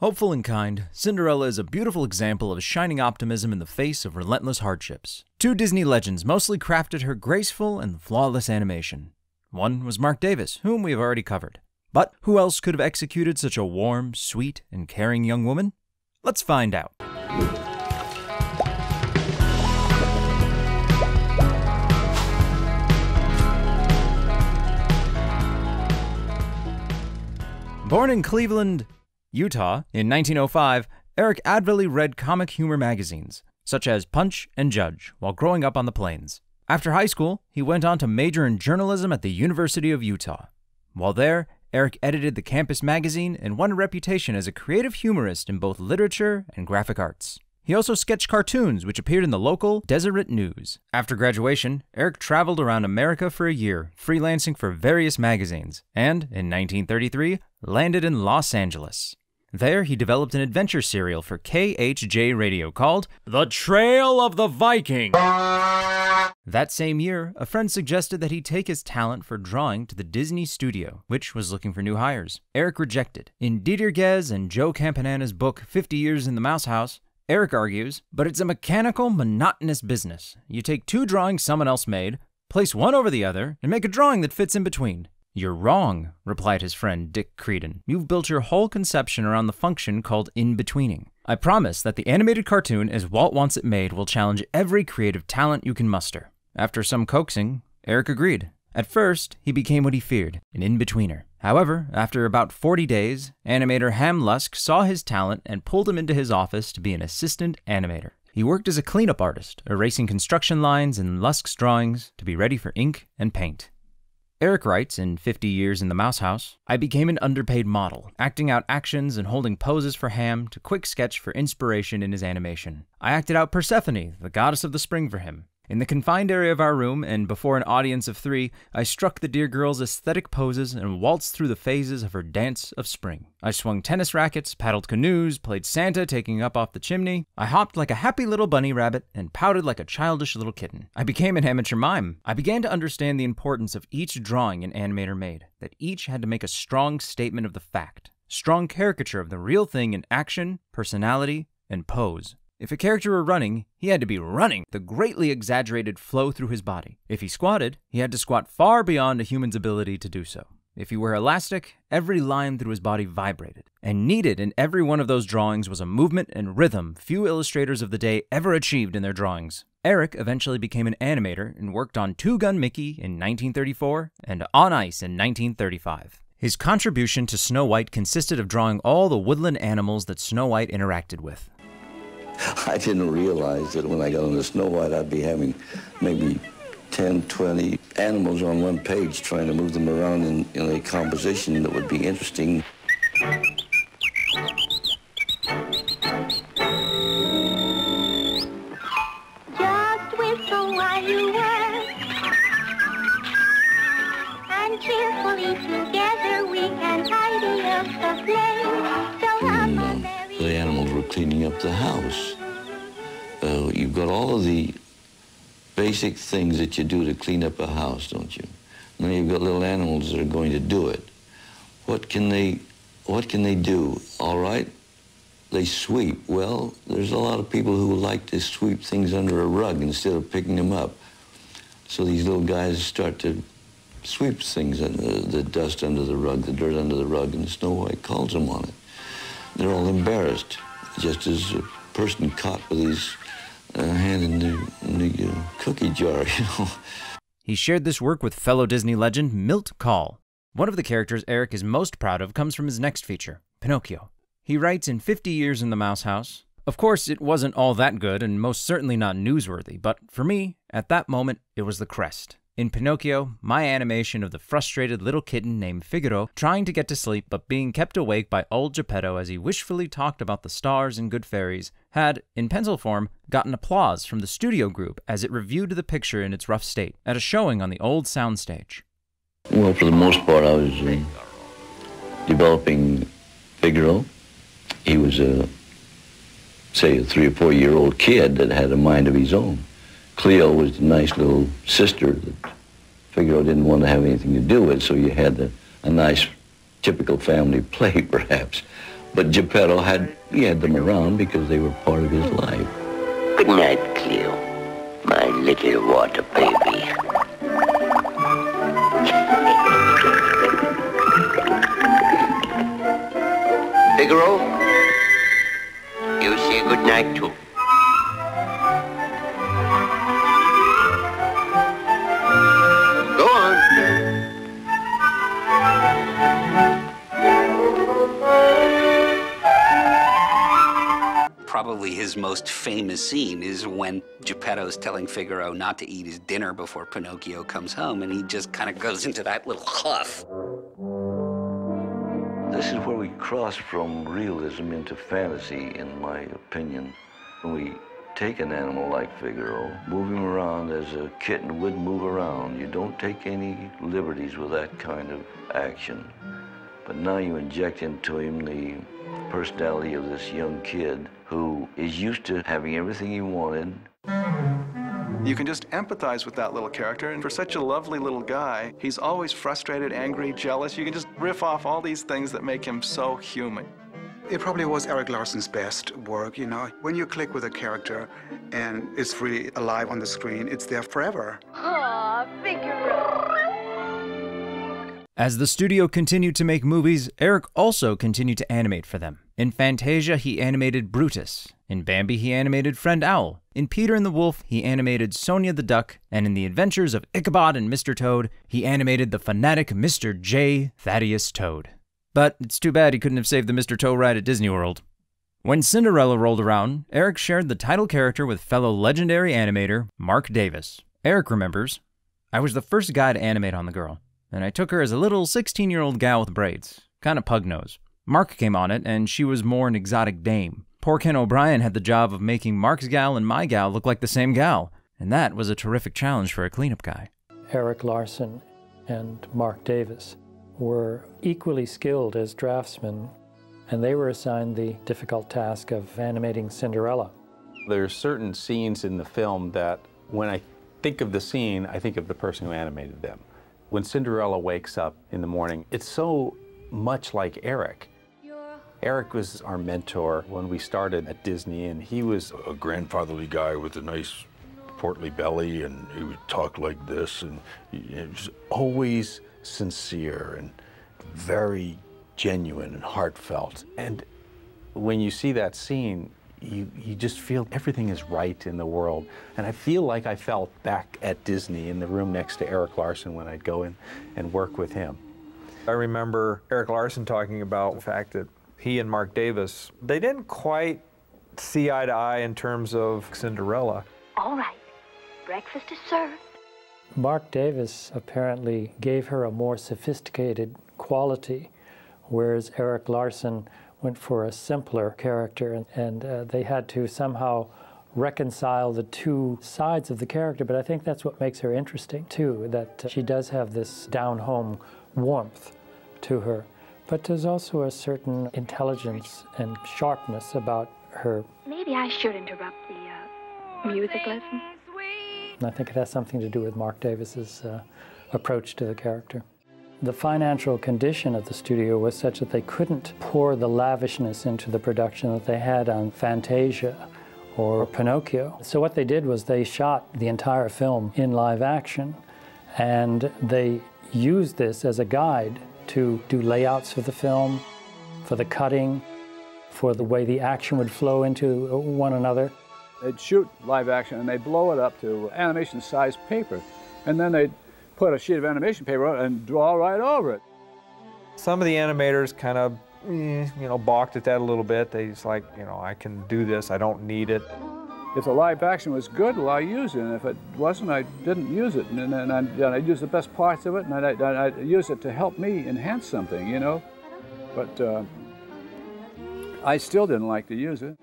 Hopeful and kind, Cinderella is a beautiful example of shining optimism in the face of relentless hardships. Two Disney legends mostly crafted her graceful and flawless animation. One was Marc Davis, whom we have already covered. But who else could have executed such a warm, sweet, and caring young woman? Let's find out. Born in Cleveland, Utah, in 1905, Eric avidly read comic humor magazines, such as Punch and Judge, while growing up on the plains. After high school, he went on to major in journalism at the University of Utah. While there, Eric edited the campus magazine and won a reputation as a creative humorist in both literature and graphic arts. He also sketched cartoons, which appeared in the local Deseret News. After graduation, Eric traveled around America for a year, freelancing for various magazines, and, in 1933, landed in Los Angeles. There, he developed an adventure serial for KHJ Radio called The Trail of the Viking. That same year, a friend suggested that he take his talent for drawing to the Disney studio, which was looking for new hires. Eric rejected. In Didier Ghez and Joe Campanana's book 50 Years in the Mouse House, Eric argues, but it's a mechanical, monotonous business. You take two drawings someone else made, place one over the other, and make a drawing that fits in between. You're wrong, replied his friend Dick Creedon. You've built your whole conception around the function called in-betweening. I promise that the animated cartoon as Walt wants it made will challenge every creative talent you can muster. After some coaxing, Eric agreed. At first, he became what he feared, an in-betweener. However, after about 40 days, animator Ham Luske saw his talent and pulled him into his office to be an assistant animator. He worked as a cleanup artist, erasing construction lines in Luske's drawings to be ready for ink and paint. Eric writes in 50 Years in the Mouse House I became an underpaid model, acting out actions and holding poses for Ham to quick sketch for inspiration in his animation. I acted out Persephone, the goddess of the spring, for him. In the confined area of our room, and before an audience of three, I struck the dear girl's aesthetic poses and waltzed through the phases of her dance of spring. I swung tennis rackets, paddled canoes, played Santa taking up off the chimney. I hopped like a happy little bunny rabbit and pouted like a childish little kitten. I became an amateur mime. I began to understand the importance of each drawing an animator made, that each had to make a strong statement of the fact, strong caricature of the real thing in action, personality, and pose. If a character were running, he had to be running, the greatly exaggerated flow through his body. If he squatted, he had to squat far beyond a human's ability to do so. If he were elastic, every line through his body vibrated. And needed in every one of those drawings was a movement and rhythm few illustrators of the day ever achieved in their drawings. Eric eventually became an animator and worked on Two Gun Mickey in 1934 and On Ice in 1935. His contribution to Snow White consisted of drawing all the woodland animals that Snow White interacted with. I didn't realize that when I got on the Snow White, I'd be having maybe 10, 20 animals on one page, trying to move them around in, in a composition that would be interesting. Cleaning up the house, uh, you've got all of the basic things that you do to clean up a house, don't you? And then you've got little animals that are going to do it. What can they, what can they do? All right, they sweep. Well, there's a lot of people who like to sweep things under a rug instead of picking them up. So these little guys start to sweep things, uh, the dust under the rug, the dirt under the rug, and Snow White calls them on it. They're all embarrassed, just as a person caught with his uh, hand in the, in the uh, cookie jar, you know. He shared this work with fellow Disney legend Milt Kahl. One of the characters Eric is most proud of comes from his next feature, Pinocchio. He writes in 50 Years in the Mouse House. Of course, it wasn't all that good and most certainly not newsworthy, but for me, at that moment, it was the crest. In Pinocchio, my animation of the frustrated little kitten named Figaro trying to get to sleep but being kept awake by old Geppetto as he wishfully talked about the stars and good fairies had, in pencil form, gotten applause from the studio group as it reviewed the picture in its rough state at a showing on the old soundstage. Well, for the most part, I was uh, developing Figaro. He was a, say, a three or four year old kid that had a mind of his own. Cleo was the nice little sister that Figaro didn't want to have anything to do with, so you had a, a nice, typical family play, perhaps. But Geppetto had, he had them around because they were part of his life. Good night, Cleo. My little water baby. Figaro, you say good night too. Probably his most famous scene is when Geppetto's telling Figaro not to eat his dinner before Pinocchio comes home, and he just kind of goes into that little huff. This is where we cross from realism into fantasy, in my opinion. When we take an animal like Figaro, move him around as a kitten would move around. You don't take any liberties with that kind of action. But now you inject into him the personality of this young kid who is used to having everything he wanted. You can just empathize with that little character, and for such a lovely little guy, he's always frustrated, angry, jealous. You can just riff off all these things that make him so human. It probably was Eric Larson's best work, you know. When you click with a character and it's really alive on the screen, it's there forever. Aw, Figaro. As the studio continued to make movies, Eric also continued to animate for them. In Fantasia, he animated Brutus. In Bambi, he animated Friend Owl. In Peter and the Wolf, he animated Sonia the Duck. And in The Adventures of Ichabod and Mr. Toad, he animated the fanatic Mr. J. Thaddeus Toad. But it's too bad he couldn't have saved the Mr. Toad ride at Disney World. When Cinderella rolled around, Eric shared the title character with fellow legendary animator Marc Davis. Eric remembers, I was the first guy to animate on the girl, and I took her as a little 16 year old gal with braids, kind of pug nose. Marc came on it, and she was more an exotic dame. Poor Ken O'Brien had the job of making Marc's gal and my gal look like the same gal, and that was a terrific challenge for a cleanup guy. Eric Larson and Marc Davis were equally skilled as draftsmen, and they were assigned the difficult task of animating Cinderella. There are certain scenes in the film that when I think of the scene, I think of the person who animated them. When Cinderella wakes up in the morning, it's so much like Eric. Eric was our mentor when we started at Disney, and he was a grandfatherly guy with a nice portly belly, and he would talk like this, and he he was always sincere and very genuine and heartfelt. And when you see that scene, you, you just feel everything is right in the world. And I feel like I felt back at Disney in the room next to Eric Larson when I'd go in and work with him. I remember Eric Larson talking about the fact that he and Marc Davis, they didn't quite see eye to eye in terms of Cinderella. All right. Breakfast is served. Marc Davis apparently gave her a more sophisticated quality, whereas Eric Larson went for a simpler character, and, and uh, they had to somehow reconcile the two sides of the character. But I think that's what makes her interesting, too, that uh, she does have this down home warmth to her. But there's also a certain intelligence and sharpness about her. Maybe I should interrupt the uh, music lesson. And I think it has something to do with Marc Davis's uh, approach to the character. The financial condition of the studio was such that they couldn't pour the lavishness into the production that they had on Fantasia or Pinocchio. So what they did was they shot the entire film in live action and they used this as a guide to do layouts for the film, for the cutting, for the way the action would flow into one another. They'd shoot live action and they'd blow it up to animation sized paper. And then they'd put a sheet of animation paper on it and draw right over it. Some of the animators kind of, eh, you know, balked at that a little bit. They just like, you know, I can do this, I don't need it. If the live action was good, well, I used it. And if it wasn't, I didn't use it. And, and, I'd, and I'd use the best parts of it and I'd, I'd, I'd use it to help me enhance something, you know. But uh, I still didn't like to use it.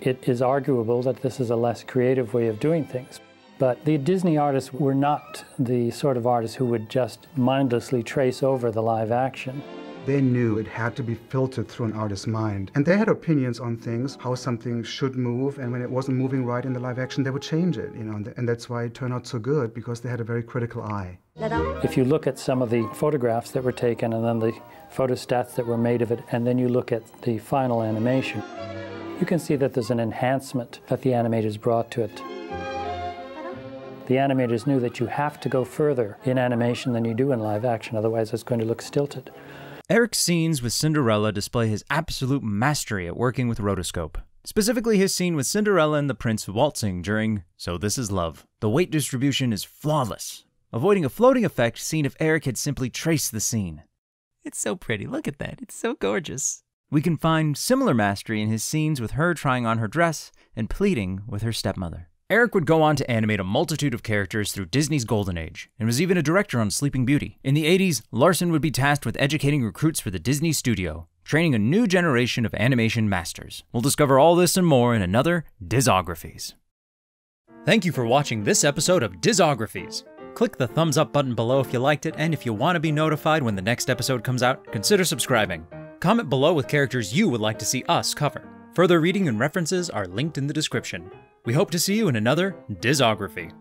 It is arguable that this is a less creative way of doing things. But the Disney artists were not the sort of artists who would just mindlessly trace over the live action. They knew it had to be filtered through an artist's mind. And they had opinions on things, how something should move, and when it wasn't moving right in the live action, they would change it, you know, and that's why it turned out so good, because they had a very critical eye. If you look at some of the photographs that were taken and then the photostats that were made of it, and then you look at the final animation, you can see that there's an enhancement that the animators brought to it. The animators knew that you have to go further in animation than you do in live action, otherwise it's going to look stilted. Eric's scenes with Cinderella display his absolute mastery at working with rotoscope. Specifically, his scene with Cinderella and the prince waltzing during So This Is Love. The weight distribution is flawless, avoiding a floating effect seen if Eric had simply traced the scene. It's so pretty, look at that, it's so gorgeous. We can find similar mastery in his scenes with her trying on her dress and pleading with her stepmother. Eric would go on to animate a multitude of characters through Disney's golden age, and was even a director on Sleeping Beauty. In the 80s, Larson would be tasked with educating recruits for the Disney studio, training a new generation of animation masters. We'll discover all this and more in another Dizographies. Thank you for watching this episode of Dizographies. Click the thumbs up button below if you liked it, and if you want to be notified when the next episode comes out, consider subscribing. Comment below with characters you would like to see us cover. Further reading and references are linked in the description. We hope to see you in another Dizography.